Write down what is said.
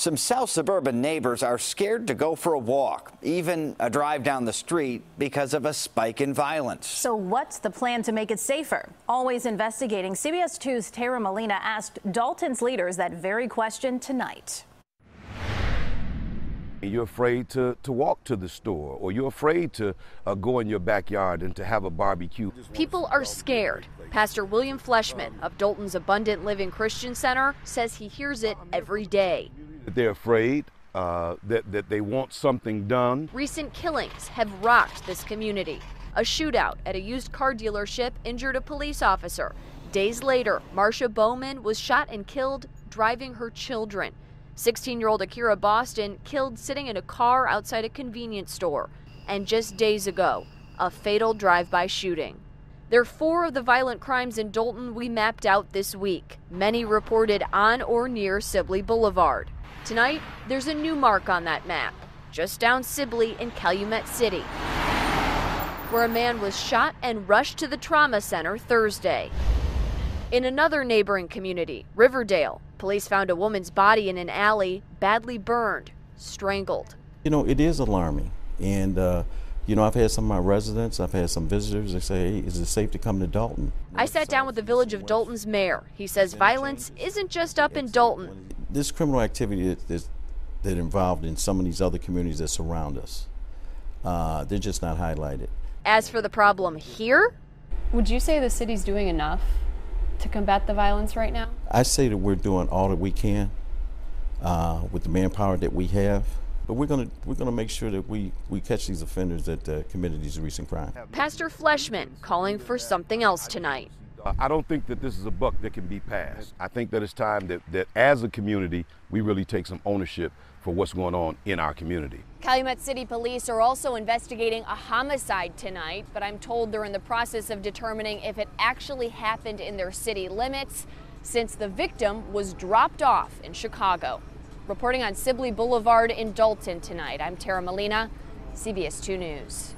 Some South suburban neighbors are scared to go for a walk, even a drive down the street, because of a spike in violence. So, what's the plan to make it safer? Always investigating, CBS 2's Tara Molina asked Dolton's leaders that very question tonight. You're afraid to, to walk to the store, or you're afraid to uh, go in your backyard and to have a barbecue. People are scared. Pastor William Fleshman of Dolton's Abundant Living Christian Center says he hears it every day. They're afraid uh, that, that they want something done. Recent killings have rocked this community. A shootout at a used car dealership injured a police officer. Days later, Marcia Bowman was shot and killed driving her children. 16 year old Akira Boston killed sitting in a car outside a convenience store. And just days ago, a fatal drive by shooting. There are four of the violent crimes in Dolton we mapped out this week, many reported on or near Sibley Boulevard. Tonight, there's a new mark on that map, just down Sibley in Calumet City, where a man was shot and rushed to the trauma center Thursday. In another neighboring community, Riverdale, police found a woman's body in an alley, badly burned, strangled. You know, it is alarming. And, uh, you know, I've had some of my residents, I've had some visitors that say, hey, is it safe to come to Dolton? I sat down with the village of Dolton's mayor. He says violence isn't just up in Dolton. This criminal activity that, that, that involved in some of these other communities that surround us, uh, they're just not highlighted. As for the problem here, would you say the city's doing enough to combat the violence right now? I say that we're doing all that we can uh, with the manpower that we have. But we're going to we're going to make sure that we, we catch these offenders that uh, committed these recent crimes. Pastor Fleshman calling for something else tonight. I don't think that this is a buck that can be passed. I think that it's time that, that as a community, we really take some ownership for what's going on in our community. Calumet City Police are also investigating a homicide tonight, but I'm told they're in the process of determining if it actually happened in their city limits since the victim was dropped off in Chicago. Reporting on Sibley Boulevard in Dolton tonight, I'm Tara Molina, CBS 2 News.